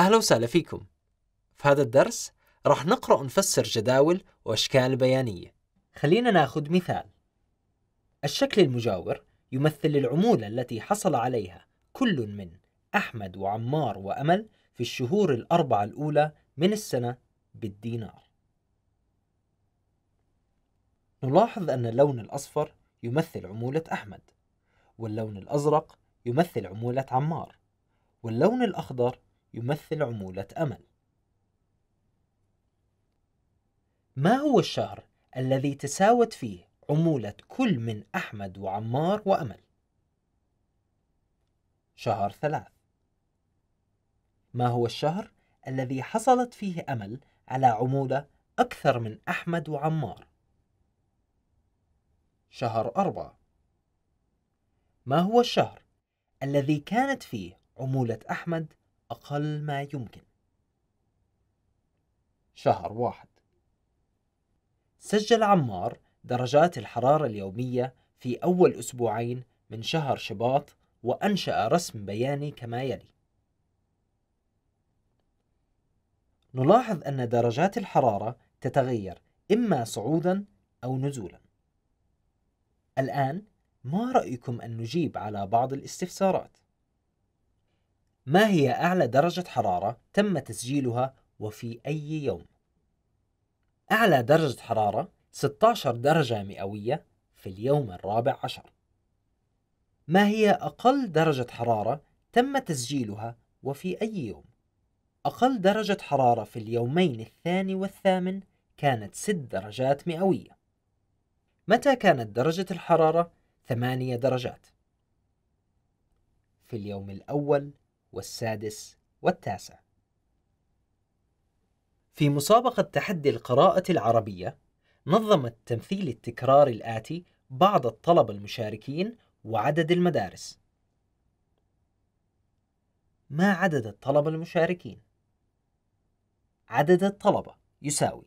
أهلا وسهلا فيكم. في هذا الدرس راح نقرأ ونفسر جداول وأشكال بيانية. خلينا ناخذ مثال. الشكل المجاور يمثل العمولة التي حصل عليها كل من أحمد وعمار وأمل في الشهور الأربعة الأولى من السنة بالدينار. نلاحظ أن اللون الأصفر يمثل عمولة أحمد واللون الأزرق يمثل عمولة عمار واللون الأخضر يمثل عمولة أمل ما هو الشهر الذي تساوت فيه عمولة كل من أحمد وعمار وأمل؟ شهر ثلاث ما هو الشهر الذي حصلت فيه أمل على عمولة أكثر من أحمد وعمار؟ شهر أربعة ما هو الشهر الذي كانت فيه عمولة أحمد أقل ما يمكن؟ شهر واحد سجل عمار درجات الحرارة اليومية في أول أسبوعين من شهر شباط وأنشأ رسم بياني كما يلي نلاحظ أن درجات الحرارة تتغير إما صعودا أو نزولا الآن ما رأيكم أن نجيب على بعض الاستفسارات؟ ما هي أعلى درجة حرارة تم تسجيلها وفي أي يوم؟ أعلى درجة حرارة 16 درجة مئوية في اليوم الرابع عشر. ما هي أقل درجة حرارة تم تسجيلها وفي أي يوم؟ أقل درجة حرارة في اليومين الثاني والثامن كانت 6 درجات مئوية. متى كانت درجة الحرارة 8 درجات؟ في اليوم الأول والسادس والتاسع. في مسابقة تحدي القراءة العربية نظمت تمثيل التكرار الآتي بعض الطلبة المشاركين وعدد المدارس ما عدد الطلبة المشاركين؟ عدد الطلبة يساوي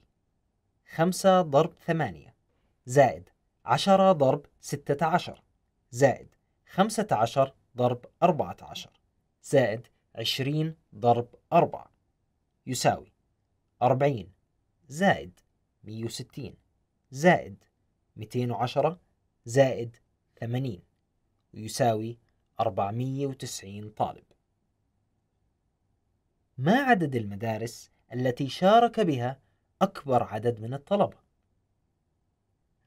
خمسة ضرب ثمانية زائد عشرة ضرب ستة عشر زائد خمسة عشر ضرب أربعة عشر زائد عشرين ضرب أربعة يساوي أربعين زائد مية وستين زائد ميتين وعشرة زائد ثمانين ويساوي أربعمية وتسعين طالب ما عدد المدارس التي شارك بها أكبر عدد من الطلبة؟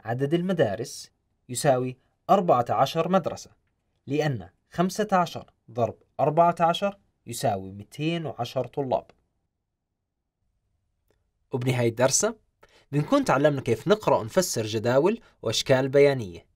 عدد المدارس يساوي أربعة عشر مدرسة لأن خمسة عشر ضرب أربعة عشر يساوي 210 طلاب. وبنهاية درسنا بنكون تعلمنا كيف نقرأ ونفسر جداول وأشكال بيانية.